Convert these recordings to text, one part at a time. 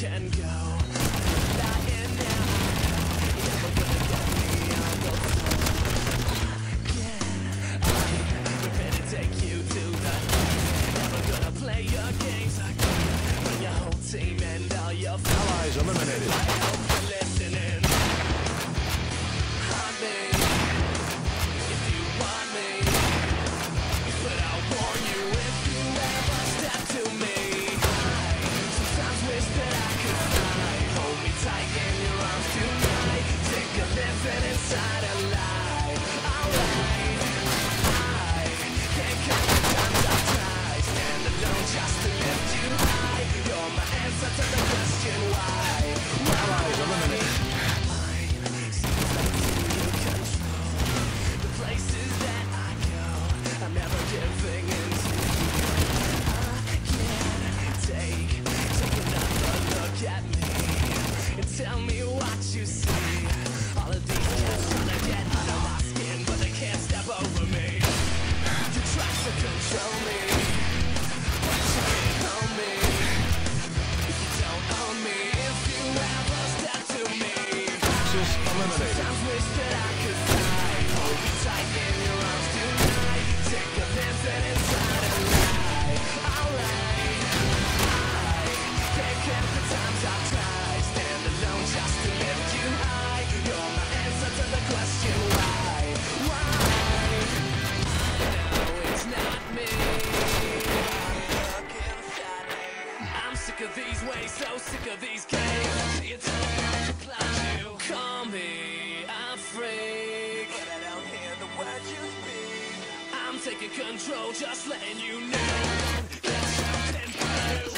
can go. so sick of these games. It's hard to clown you. Call me a freak. But I don't hear the words you speak. I'm taking control, just letting you know.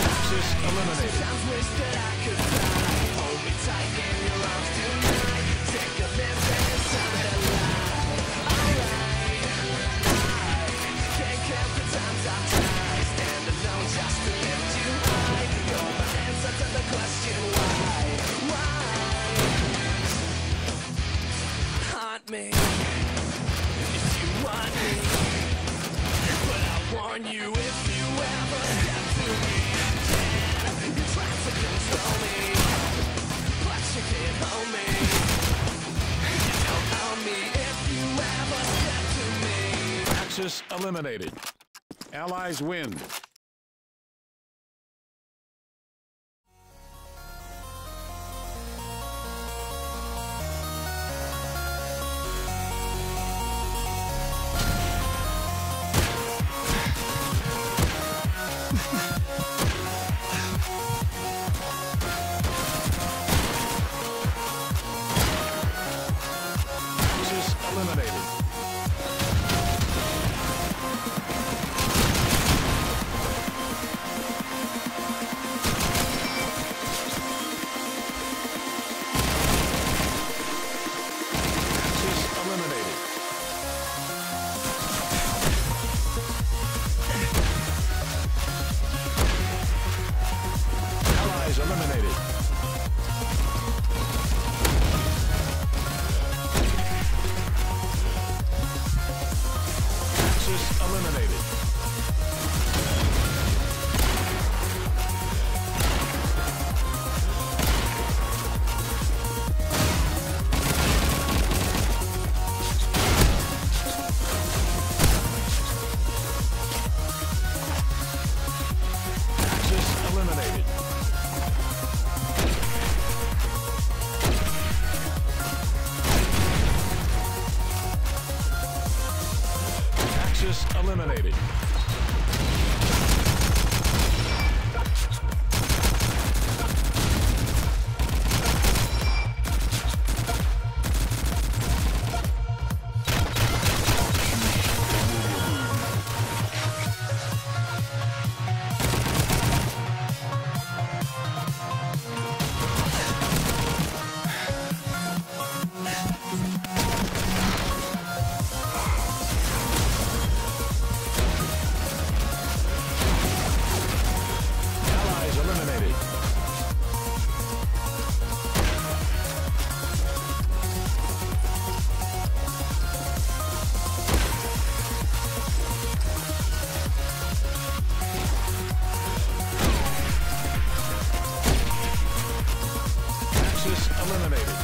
Axis eliminated. want me, if you want me, but I warn you if you ever step to me again, you try to control me, but you can't hold me. You don't me if you ever step to me. Axis eliminated. Allies win. eliminated.